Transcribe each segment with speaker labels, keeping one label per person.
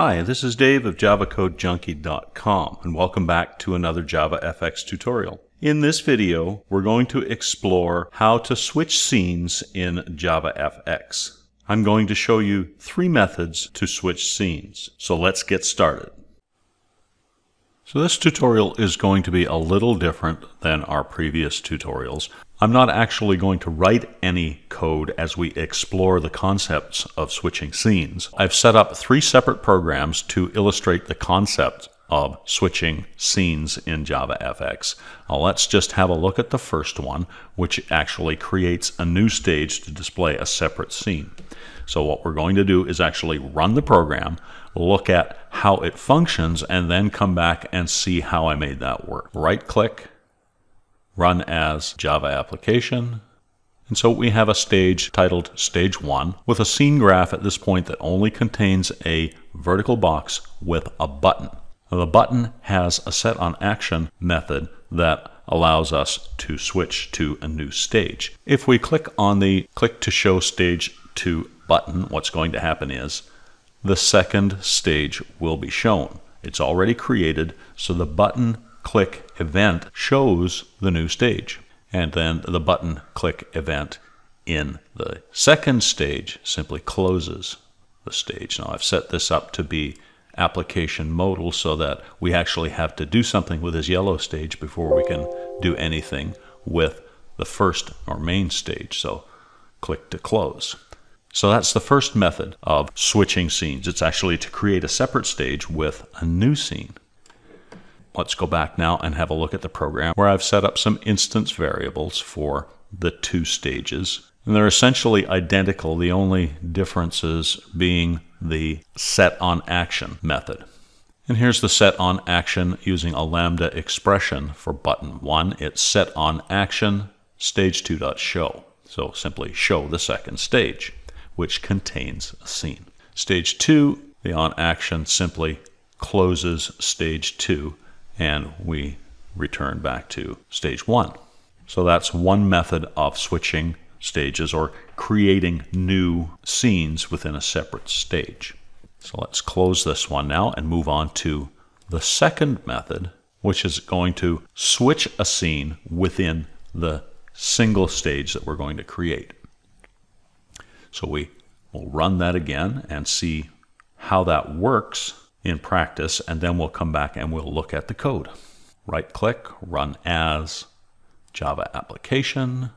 Speaker 1: Hi, this is Dave of JavaCodeJunkie.com and welcome back to another JavaFX tutorial. In this video, we're going to explore how to switch scenes in JavaFX. I'm going to show you three methods to switch scenes. So let's get started. So this tutorial is going to be a little different than our previous tutorials. I'm not actually going to write any code as we explore the concepts of switching scenes. I've set up three separate programs to illustrate the concept of switching scenes in JavaFX. Now let's just have a look at the first one, which actually creates a new stage to display a separate scene. So what we're going to do is actually run the program, look at how it functions, and then come back and see how I made that work. Right click, run as Java application. And so we have a stage titled Stage 1 with a scene graph at this point that only contains a vertical box with a button. Now the button has a set on action method that allows us to switch to a new stage. If we click on the click to show stage 2 button, what's going to happen is the second stage will be shown. It's already created, so the button click event shows the new stage. And then the button click event in the second stage simply closes the stage. Now I've set this up to be application modal so that we actually have to do something with this yellow stage before we can do anything with the first or main stage. So click to close. So that's the first method of switching scenes. It's actually to create a separate stage with a new scene. Let's go back now and have a look at the program where I've set up some instance variables for the two stages. And they're essentially identical, the only differences being the set on action method. And here's the set on action using a lambda expression for button 1. It's set on action stage2.show. So simply show the second stage which contains a scene. Stage 2, the on action simply closes stage 2 and we return back to stage 1. So that's one method of switching stages or creating new scenes within a separate stage. So let's close this one now and move on to the second method, which is going to switch a scene within the single stage that we're going to create. So we will run that again and see how that works in practice, and then we'll come back and we'll look at the code. Right click, run as Java application.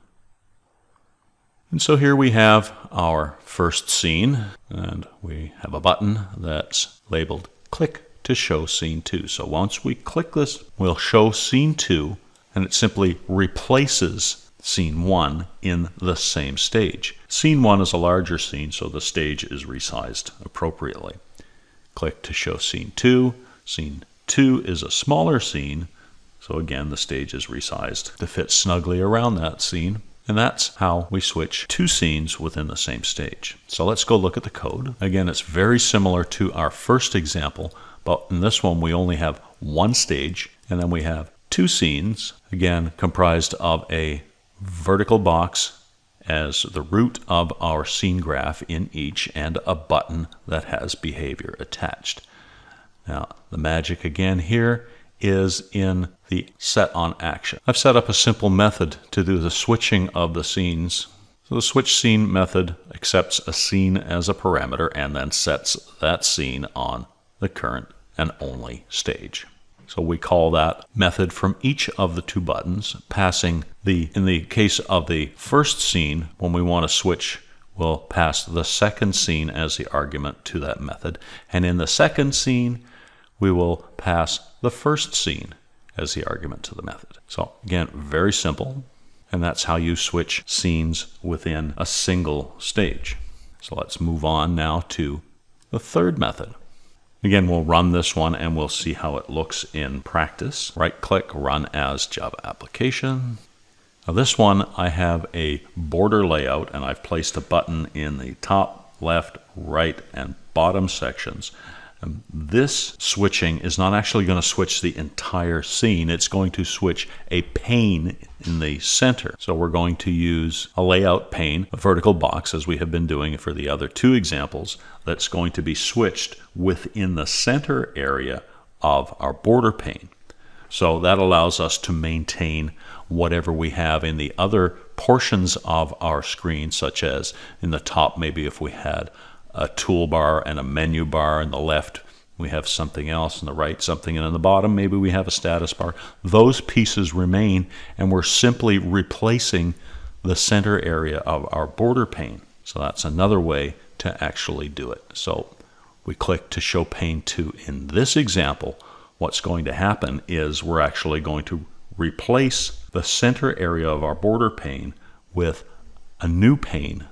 Speaker 1: And so here we have our first scene, and we have a button that's labeled click to show scene 2. So once we click this, we'll show scene 2, and it simply replaces scene 1 in the same stage. Scene 1 is a larger scene, so the stage is resized appropriately. Click to show scene 2. Scene 2 is a smaller scene, so again the stage is resized to fit snugly around that scene. And that's how we switch two scenes within the same stage. So let's go look at the code. Again, it's very similar to our first example, but in this one we only have one stage, and then we have two scenes, again comprised of a vertical box as the root of our scene graph in each and a button that has behavior attached. Now, the magic again here is in the set on action. I've set up a simple method to do the switching of the scenes. So the switch scene method accepts a scene as a parameter and then sets that scene on the current and only stage. So we call that method from each of the two buttons, passing the, in the case of the first scene, when we want to switch, we'll pass the second scene as the argument to that method. And in the second scene, we will pass the first scene as the argument to the method. So again, very simple. And that's how you switch scenes within a single stage. So let's move on now to the third method. Again, we'll run this one and we'll see how it looks in practice. Right click, run as Java application. Now this one, I have a border layout and I've placed a button in the top, left, right, and bottom sections. Um, this switching is not actually going to switch the entire scene. It's going to switch a pane in the center. So we're going to use a layout pane, a vertical box, as we have been doing for the other two examples, that's going to be switched within the center area of our border pane. So that allows us to maintain whatever we have in the other portions of our screen, such as in the top, maybe if we had a toolbar and a menu bar in the left, we have something else in the right, something, and in the bottom, maybe we have a status bar. Those pieces remain, and we're simply replacing the center area of our border pane. So that's another way to actually do it. So we click to show pane 2 in this example what's going to happen is we're actually going to replace the center area of our border pane with a new pane,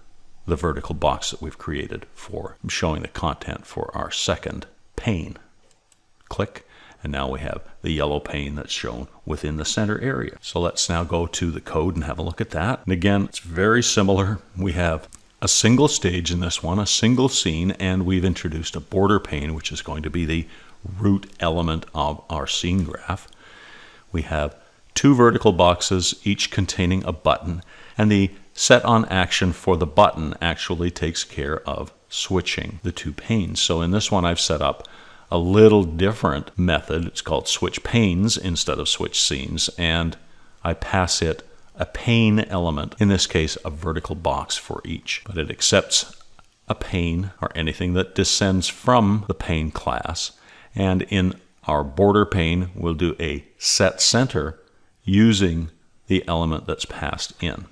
Speaker 1: the vertical box that we've created for showing the content for our second pane. Click, and now we have the yellow pane that's shown within the center area. So let's now go to the code and have a look at that. And again, it's very similar. We have a single stage in this one, a single scene, and we've introduced a border pane, which is going to be the root element of our scene graph. We have two vertical boxes, each containing a button, and the set on action for the button actually takes care of switching the two panes. So in this one, I've set up a little different method. It's called switch panes instead of switch scenes, and I pass it a pane element, in this case, a vertical box for each. But it accepts a pane or anything that descends from the pane class and in our border pane, we'll do a set center using the element that's passed in.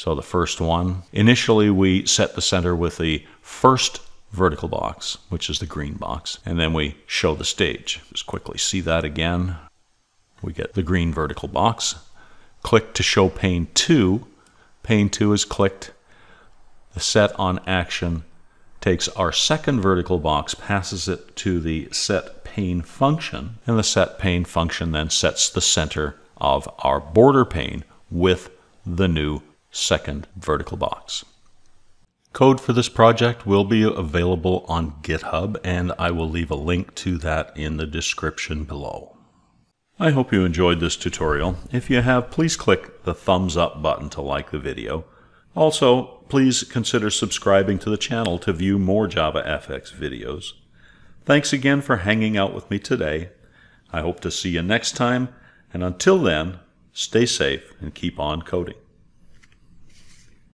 Speaker 1: So the first one, initially we set the center with the first vertical box, which is the green box, and then we show the stage. Just quickly see that again. We get the green vertical box. Click to show pane 2. Pane 2 is clicked. The set on action takes our second vertical box, passes it to the set pane function, and the set pane function then sets the center of our border pane with the new second vertical box. Code for this project will be available on GitHub, and I will leave a link to that in the description below. I hope you enjoyed this tutorial. If you have, please click the thumbs up button to like the video. Also, please consider subscribing to the channel to view more JavaFX videos. Thanks again for hanging out with me today. I hope to see you next time, and until then, stay safe and keep on coding.